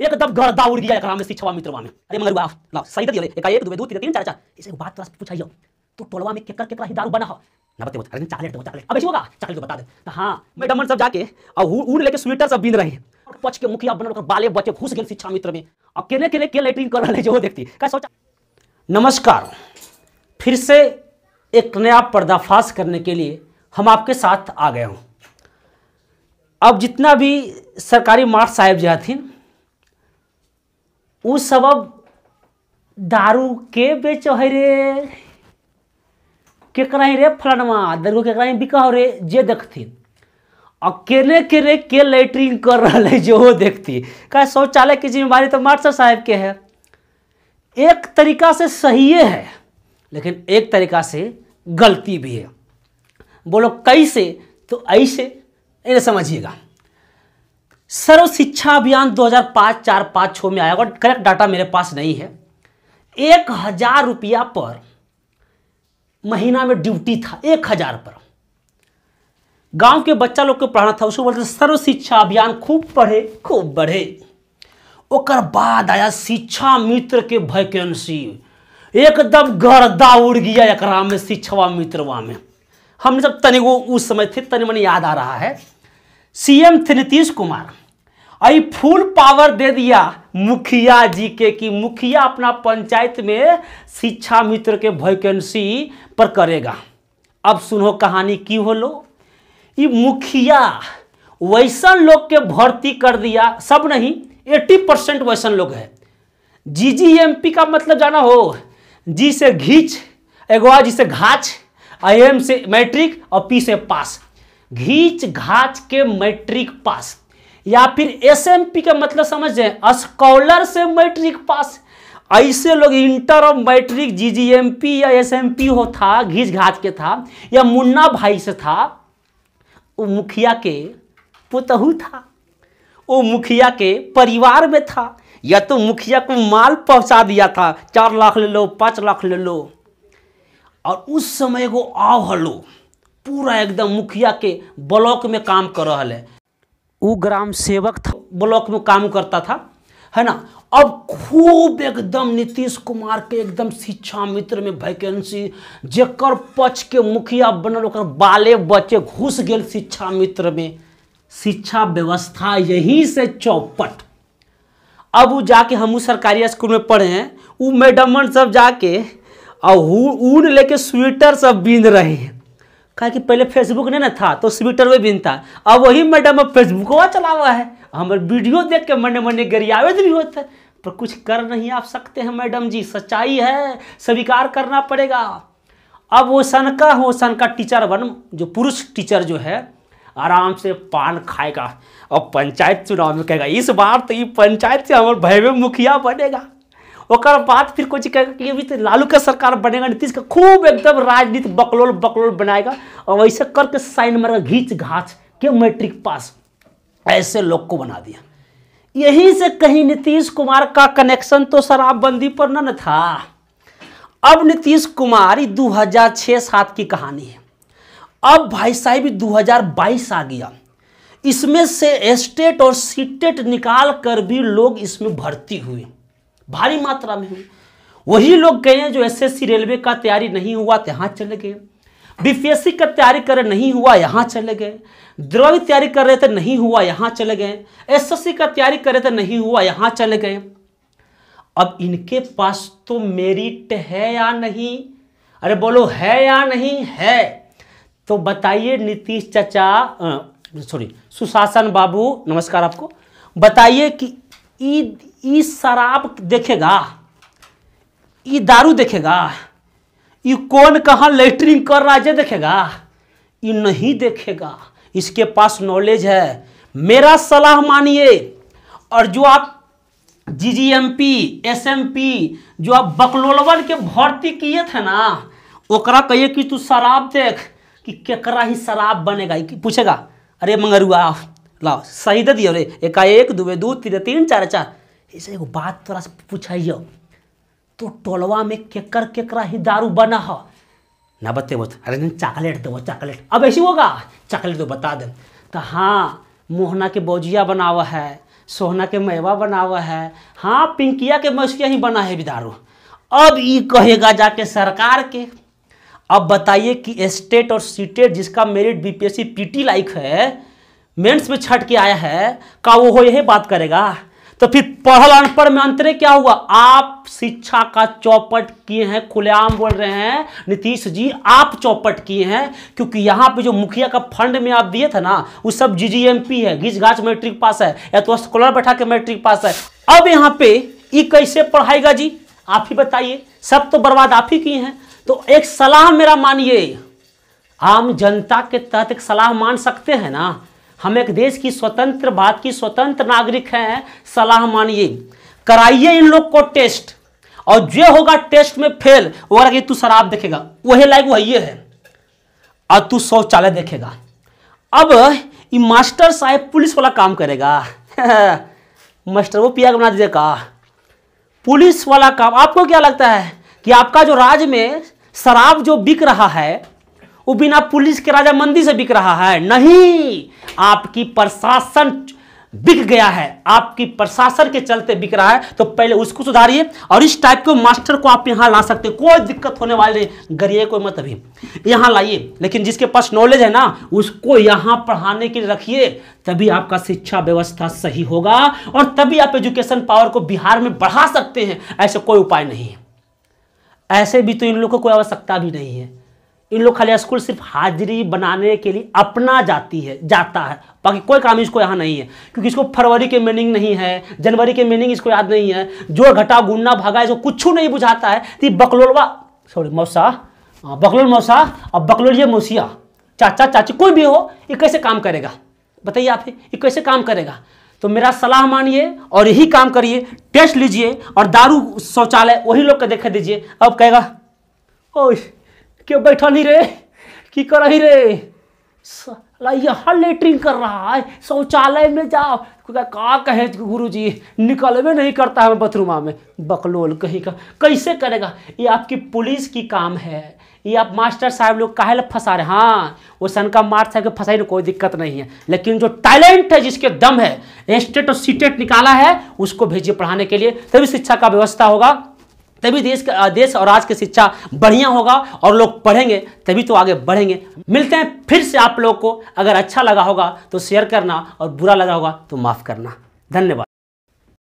एकदम गर्दा उड़ गया एकरा में शिक्षवा मित्रवा में अरे मगर वाह ला सही दियो रे। एक एक दो दो तीन तीन, चार चार। इसे बात तोरा पूछाइयो। तो टोलवा में केकर, केकरा ही दारू बना हो? ना बते अरे चॉकलेट चॉकलेट। अब ऐसे होगा? चॉकलेट तो बता दे। तो हाँ मैडम सब जाके, और ऊन लेके स्वेटर सब बीन रहे हैं। पच के मुखिया बनल बाले बच्चे घुस गेल शिक्षा मित्र में। और केने केने के लेटरिन कर रहे जो देखती। का सोचा नमस्कार। फिर से एक नया पर्दाफाश करने के लिए हम आपके साथ आ गए हूँ। अब जितना भी सरकारी मार्ट साहेब जो हथिन उ दारू के बेचो है रे। केकरा रे फलनवा दारू केकरा ही रे, जे देखथिन और केने केने के लेटरिन कर रहा है जो देखती। का शौचालय की जिम्मेवारी तो मास्टर साहब के है। एक तरीका से सही है, लेकिन एक तरीका से गलती भी है। बोलो, कैसे? तो ऐसे इन्हें समझिएगा। सर्व शिक्षा अभियान 2005 चार, पाँच, छः में आया और करेक्ट डाटा मेरे पास नहीं है। एक हज़ार रुपया पर महीना में ड्यूटी था, एक हज़ार पर। गाँव के बच्चा लोग को पढ़ाना था उसको बोलते सर्व शिक्षा अभियान खूब पढ़े, खूब बढ़े। ओकर बाद आया शिक्षा मित्र के वैकेंसी एकदम गर्दा उड़ गया एक में, शिक्षवा मित्रवा में। हम जब तनिगो उस समय थे तनि मनी याद आ रहा है सीएम थे नीतीश कुमार। आई फुल पावर दे दिया मुखिया जी के कि मुखिया अपना पंचायत में शिक्षा मित्र के वैकेंसी पर करेगा। अब सुनो कहानी की होलो। ये मुखिया वैसन लोग के भर्ती कर दिया, सब नहीं 80 परसेंट वैसन लोग है। जीजीएमपी का मतलब जाना हो, जी से घीच एगो जी से घाच, आई एम से मैट्रिक, और पी से पास। घीच घाच के मैट्रिक पास। या फिर एसएमपी का मतलब समझ जाए स्कॉलर से मैट्रिक पास। ऐसे लोग इंटर और मैट्रिक जीजीएमपी या एसएमपी हो था घीच घाच के था, या मुन्ना भाई से था, वो मुखिया के पुतहू था, वो मुखिया के परिवार में था, या तो मुखिया को माल पहुँचा दिया था, चार लाख ले लो, पाँच लाख ले लो। और उस समय को आओ हलो पूरा एकदम मुखिया के ब्लॉक में काम कर रहा है। वो ग्राम सेवक था। ब्लॉक में काम करता था है ना? अब खूब एकदम नीतीश कुमार के एकदम शिक्षा मित्र में वैकेंसी जेकर पक्ष के मुखिया बनल ओकर बाले बच्चे घुस गए शिक्षा मित्र में। शिक्षा व्यवस्था यहीं से चौपट। अब वो जाके हमू सरकारी स्कूल में पढ़े हैं वो मैडमन सब जाके और ऊन लेके स्वेटर सब बीन रहे हैं। कहा कि पहले फेसबुक नहीं ना था तो स्वेटर में बीनता अब वही मैडम अब फेसबुकवा चला हुआ है। हमारे वीडियो देख के मने मने गरियावित भी होते हैं। पर कुछ कर नहीं आप सकते हैं मैडम जी, सच्चाई है, स्वीकार करना पड़ेगा। अब वो सन का हो सन का टीचर बन, जो पुरुष टीचर जो है, आराम से पान खाएगा। और पंचायत चुनाव में कहेगा, इस बार तो ये पंचायत से हमारे भय मुखिया बनेगा। ओकर बाद फिर कुछ कहेगा कि अभी तो लालू का सरकार बनेगा, नीतीश का खूब एकदम राजनीति बकलोल बकलोल बनाएगा, और वैसे करके साइन मारेगा, घींच घाच के मैट्रिक पास ऐसे लोग को बना दिया। यहीं से कहीं नीतीश कुमार का कनेक्शन तो शराबबंदी पर न था। अब नीतीश कुमार ये 2006-7 की कहानी है। अब भाई साहब 2022 आ गया। इसमें से स्टेट और सीटेट निकाल कर भी लोग इसमें भर्ती हुए। भारी मात्रा में हुए वही लोग गए हैं जो एसएससी रेलवे का तैयारी नहीं हुआ तो यहाँ चले गए। बीपीएससी का तैयारी कर नहीं हुआ, यहाँ चले गए। द्रवी तैयारी कर रहे थे नहीं हुआ, यहाँ चले गए। एसएससी का तैयारी कर रहे थे नहीं हुआ, यहाँ चले गए। अब इनके पास तो मेरिट है या नहीं? अरे बोलो, है या नहीं? है। तो बताइए नीतीश चाचा सॉरी सुशासन बाबू, नमस्कार आपको। बताइए कि शराब देखेगा दारू देखेगा कौन कहाँ लेटरिंग कर रहा है देखेगा ये नहीं देखेगा। इसके पास नॉलेज है। मेरा सलाह मानिए और जो आप जीजीएमपी एसएमपी जो आप बकलोलवन के भर्ती किए थे ना, ओकरा कहिए कि तू शराब देख कि केकरा ही शराब बनेगा। पूछेगा, अरे मंगरुआ लाओ सही दे दियो रे। एक एक दुबे दू, तीन तीन, चार चार। ऐसे एगो बात तोरा पूछाइयो। तो टोलवा में केकर केकरा ही दारू बना हो ना बतेबो तो अरे चॉकलेट देवो चॉकलेट। अब ऐसी होगा? चॉकलेट तो बता दे तो हाँ मोहना के बौजिया बनावा है, सोहना के मेवा बना हुआ है। हाँ पिंकिया के मौसिया ही बना है बिदारू अब ये कहेगा जाके सरकार के। अब बताइए कि स्टेट और सीटेट जिसका मेरिट बीपीएससी पीटी लाइक है मेंस में छट के आया है, का वो हो यही बात करेगा। तो फिर पढ़ल अनपढ़ में अंतरे क्या हुआ? आप शिक्षा का चौपट किए हैं, खुलेआम बोल रहे हैं, नीतीश जी, आप चौपट किए हैं, क्योंकि यहाँ पे जो मुखिया का फंड में आप दिए थे ना, वो सब जीजीएमपी है घिस घाच मैट्रिक पास है, या तो स्कॉलर बैठा के मैट्रिक पास है। अब यहाँ पे ये कैसे पढ़ाएगा जी? आप ही बताइए। सब तो बर्बाद आप ही किए हैं। तो एक सलाह मेरा मानिए। आम जनता के तहत एक सलाह मान सकते हैं ना? हम एक देश की स्वतंत्र बात की स्वतंत्र नागरिक हैं, सलाह मानिए। कराइए इन लोग को टेस्ट। और जो होगा टेस्ट में फेल, वो अगर तू शराब देखेगा। वही लायक, वही है। और तू शौचालय देखेगा। अब ये मास्टर साहब पुलिस वाला काम करेगा। मास्टर, वो पिया बना दीजिएगा। पुलिस वाला काम, आपको क्या लगता है कि आपका जो राज्य में शराब जो बिक रहा है वो बिना पुलिस के राजा मंदी से बिक रहा है। नहीं, आपकी प्रशासन बिक गया है। आपकी प्रशासन के चलते बिक रहा है। तो पहले उसको सुधारिए और इस टाइप के मास्टर को आप यहाँ ला सकते हैं। कोई दिक्कत होने वाली नहीं। गरिए कोई मत अभी। यहाँ लाइए। लेकिन जिसके पास नॉलेज है ना, उसको यहाँ पढ़ाने के लिए रखिए। तभी आपका शिक्षा व्यवस्था सही होगा और तभी आप एजुकेशन पावर को बिहार में बढ़ा सकते हैं। ऐसे कोई उपाय नहीं है। ऐसे भी तो इन लोगों को कोई आवश्यकता भी नहीं है। इन लोग खाली स्कूल सिर्फ़ हाजिरी बनाने के लिए अपना जाती है, जाता है। बाकी कोई काम इसको यहाँ नहीं है, क्योंकि इसको फरवरी के मीनिंग नहीं है, जनवरी के मीनिंग इसको याद नहीं है। जो घटा गुन्ना भागा इसको कुछ नहीं बुझाता है। तो बकलोलवा सॉरी मौसा बकलोल मौसा और बकलोलिया मौसिया, चाचा, चाची, कोई भी हो, ये कैसे काम करेगा? बताइए आप, ये कैसे काम करेगा? तो मेरा सलाह मानिए और यही काम करिए टेस्ट लीजिए और दारू शौचालय, वही लोग का देखा दीजिए। अब कहेगा ओ क्यों बैठा नहीं रे? की कर रही रे? यहाँ लेटरिन कर रहा है। शौचालय में जाओ। का कहे गुरु जी निकलवे नहीं करता है बाथरूमा में। बकलोल कहीं का। कैसे करेगा? ये आपकी पुलिस की काम है। ये आप मास्टर साहब लोग काहे फंसा रहे हाँ? वो सन का मार साहब के फंसाई में कोई दिक्कत नहीं है। लेकिन जो टैलेंट है, जिसके दम है स्टेट और सीटेट निकाला है, उसको भेजिए पढ़ाने के लिए। तभी शिक्षा का व्यवस्था होगा। तभी देश का देश और राज्य की शिक्षा बढ़िया होगा और लोग पढ़ेंगे, तभी तो आगे बढ़ेंगे। मिलते हैं फिर से आप लोग को। अगर अच्छा लगा होगा तो शेयर करना और बुरा लगा होगा तो माफ़ करना। धन्यवाद।